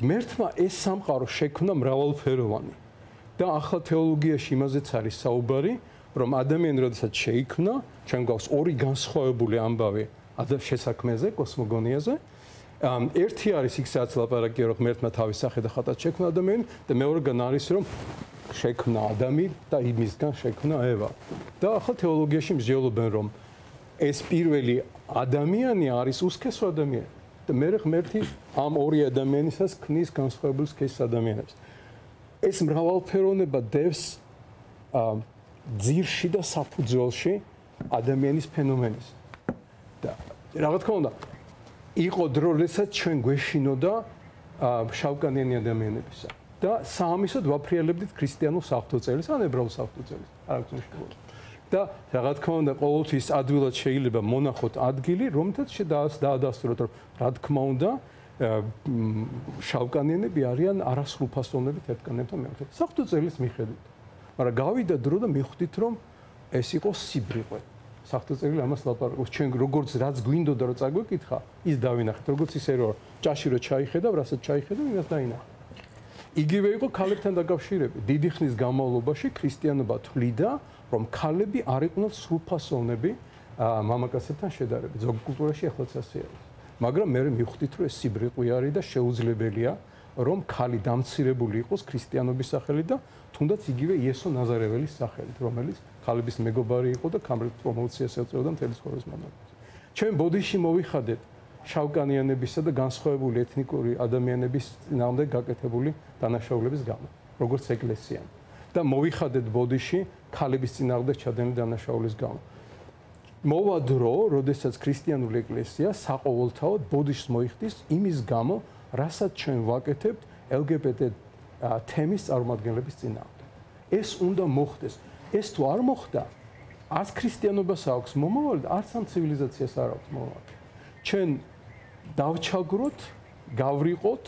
ღმერთმა ეს სამყარო შექმნა მრავალფეროვანი. და ახლა თეოლოგიაში იმაზეც არის საუბარი, რომ ადამიანი როდესაც შეიქმნა, ჩვენ გვაქვს ორი განსხვავებული ამბავი ადამ შესაქმეზე, კოსმოგონიაზე. ამ ერთი არის იქ სადაც ლაპარაკია, რომ ღმერთმა თავის სახე და ხატად შექმნა ადამიანი და მეორეგან არის რომ შექმნა ადამი და იმისგან შექმნა ევა. და ახლა თეოლოგიაში მსჯელობენ რომ ეს პირველი ადამიანი არის უსქესო ადამიანი. და მე ღმერთი ამ ორი ადამიანისას ქნის განსხვავებულ სქესის ადამიანებს. ეს მრავალფეროვნება დევს ძირში და საფუძველში ადამიანის ფენომენის. და რა თქმა უნდა, იყო დრო, როდესაც ჩვენ გვეშინოდა შავკანიანი ადამიანებისა. და საამისოდ ვაფრიალებდით ქრისტიანულ საფრთხეებს, ან ებრაულ საფრთხეებს. არ აქვს მნიშვნელობა. და რა თქმა უნდა ყოველთვის ადვილად შეიძლება მონახოთ ადგილი რომელთაც შეdaadასტუროთ რომ რა თქმა უნდა შავკანიანები არიან არასრულფასოვნებით ერთგანებთან მეერთად საფრთხეების მიხედვით მაგრამ გავიდა დრო და მიხვდით რომ ეს იყო სიბრიყე. საფრთხეები ამას ლაპარაკობს ჩვენ როგორც რაც გვინდოდა რომ წაგვეკითხა ის დავინახეთ. როგორც ისე რომ ჭაში რო ჩაიხედავ რასაც ჩაიხედავ იმას დაინახე იგივე იყო ქალებთან დაკავშირებით დიდი ხნის განმავლობაში ქრისტიანობა თვლიდა რომ ქალები არ იყვნენ სრულფასოვნები მამაკაცებთან შედარებით. ზოგ კულტურაში ახლაც ასე არის. მაგრამ მე მივხვდით, რომ ეს სიბრიყვი არის და შეუძლებელია, რომ ქალი დამცირებული იყოს ქრისტიანობის სახელით და თუნდაც იგივე იესო ნაზარეველის სახელით, რომელიც ქალების მეგობარი იყო და კამბრეთ პრომოციას ეწეოდა მთელი ცხოვრების მანძილზე. ჩვენ ბოდიში მოვიხადეთ შავკანიანებისა და განსხვავებული ეთნიკური ადამიანების ნამდვილ გაკეთებული დანაშაულების გამო, როგორც ეკლესიანი. და მოვიხადეთ ბოდიში ქალების წინააღმდეგ ჩადენილი დანაშაულის გამო. მოვა დრო, როდესაც ქრისტიანული ეკლესია საყოველთაოდ ბოდიშს მოიხდის იმის გამო, რასაც ჩვენ ვაკეთებთ LGBT თემის წარმომადგენლების წინააღმდეგ. ეს უნდა მოხდეს. ეს თუ არ მოხდა, არც ქრისტიანობას აქვს მომავალი, არც ამ ცივილიზაციას არ აქვს მომავალი. ჩვენ დავჩაგროთ, გავრიყოთ